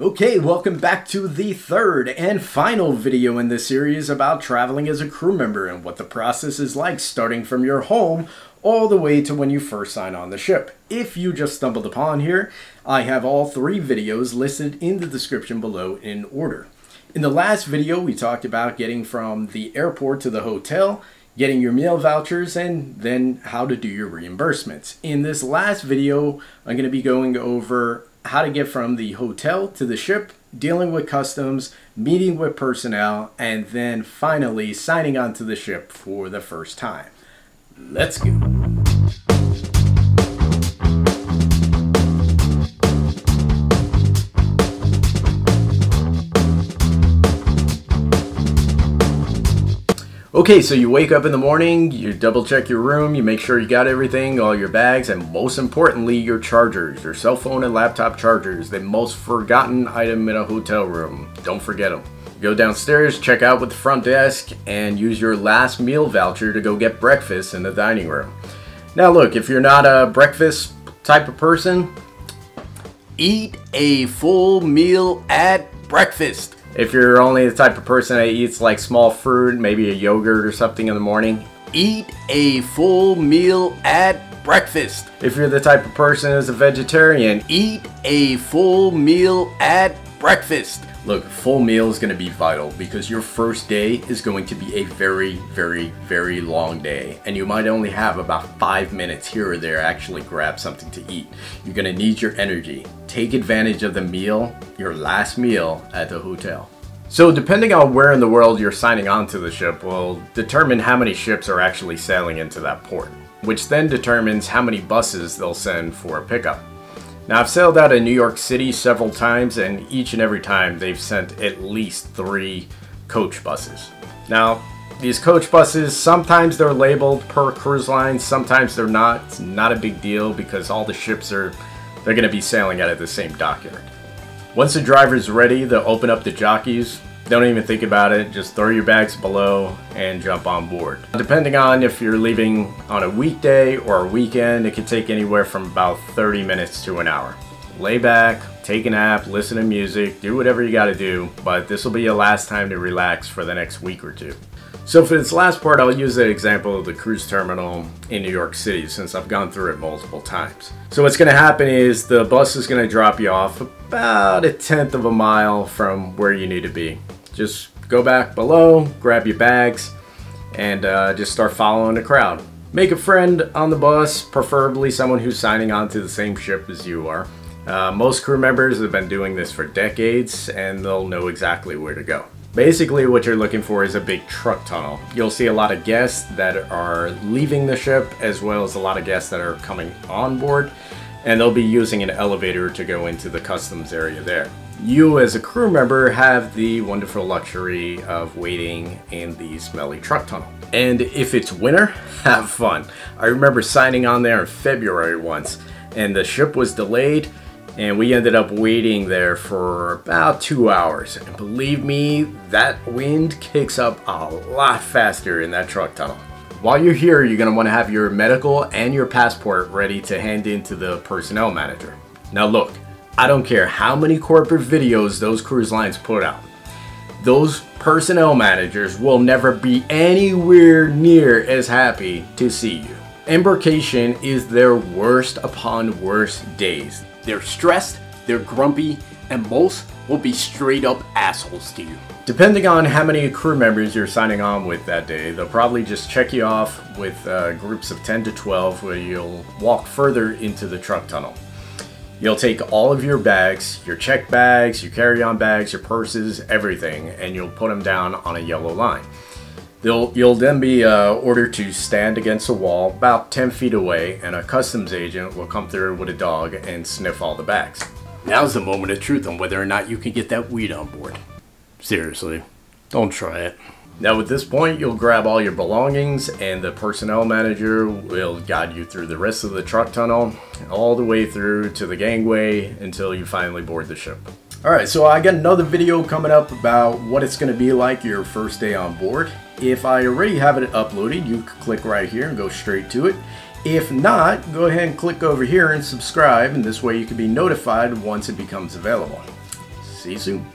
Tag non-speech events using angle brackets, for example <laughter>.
Okay, welcome back to the third and final video in this series about traveling as a crew member and what the process is like starting from your home all the way to when you first sign on the ship. If you just stumbled upon here, I have all three videos listed in the description below in order. In the last video, we talked about getting from the airport to the hotel, getting your meal vouchers, and then how to do your reimbursements. In this last video, I'm going to be going over how to get from the hotel to the ship, dealing with customs, meeting with personnel, and then finally signing onto the ship for the first time. Let's go. Okay, so you wake up in the morning, you double check your room, you make sure you got everything, all your bags, and most importantly, your chargers, your cell phone and laptop chargers, the most forgotten item in a hotel room. Don't forget them. Go downstairs, check out with the front desk, and use your last meal voucher to go get breakfast in the dining room. Now, look, if you're not a breakfast type of person, eat a full meal at breakfast. If you're only the type of person that eats like small fruit, maybe a yogurt or something in the morning, eat a full meal at breakfast. If you're the type of person who's a vegetarian, eat a full meal at breakfast. Look, full meal is going to be vital because your first day is going to be a very, very, very long day. And you might only have about five minutes here or there actually grab something to eat. You're going to need your energy. Take advantage of the meal, your last meal at the hotel. So depending on where in the world you're signing on to the ship will determine how many ships are actually sailing into that port, which then determines how many buses they'll send for a pickup. Now I've sailed out of New York City several times and each and every time they've sent at least three coach buses. Now these coach buses, sometimes they're labeled per cruise line, sometimes they're not. It's not a big deal because all the ships are, they're gonna be sailing out of the same dockyard. Once the driver's ready, they'll open up the jockeys, don't even think about it, just throw your bags below and jump on board. Depending on if you're leaving on a weekday or a weekend, it could take anywhere from about 30 minutes to an hour. Lay back, take a nap, listen to music, do whatever you gotta do, but this will be your last time to relax for the next week or two. So for this last part, I'll use the example of the cruise terminal in New York City since I've gone through it multiple times. So what's going to happen is the bus is going to drop you off about a tenth of a mile from where you need to be. Just go back below, grab your bags, and uh, just start following the crowd. Make a friend on the bus, preferably someone who's signing on to the same ship as you are. Uh, most crew members have been doing this for decades and they'll know exactly where to go. Basically what you're looking for is a big truck tunnel. You'll see a lot of guests that are leaving the ship as well as a lot of guests that are coming on board and they'll be using an elevator to go into the customs area there you as a crew member have the wonderful luxury of waiting in the smelly truck tunnel. And if it's winter, <laughs> have fun. I remember signing on there in February once and the ship was delayed and we ended up waiting there for about two hours. And believe me, that wind kicks up a lot faster in that truck tunnel. While you're here, you're gonna wanna have your medical and your passport ready to hand in to the personnel manager. Now look, I don't care how many corporate videos those cruise lines put out. Those personnel managers will never be anywhere near as happy to see you. Embarkation is their worst upon worst days. They're stressed, they're grumpy, and most will be straight up assholes to you. Depending on how many crew members you're signing on with that day, they'll probably just check you off with uh, groups of 10 to 12 where you'll walk further into the truck tunnel. You'll take all of your bags, your check bags, your carry-on bags, your purses, everything, and you'll put them down on a yellow line. They'll, you'll then be uh, ordered to stand against a wall about 10 feet away and a customs agent will come through with a dog and sniff all the bags. Now's the moment of truth on whether or not you can get that weed on board. Seriously, don't try it. Now at this point, you'll grab all your belongings and the personnel manager will guide you through the rest of the truck tunnel, all the way through to the gangway until you finally board the ship. Alright, so I got another video coming up about what it's going to be like your first day on board. If I already have it uploaded, you can click right here and go straight to it. If not, go ahead and click over here and subscribe, and this way you can be notified once it becomes available. See you soon.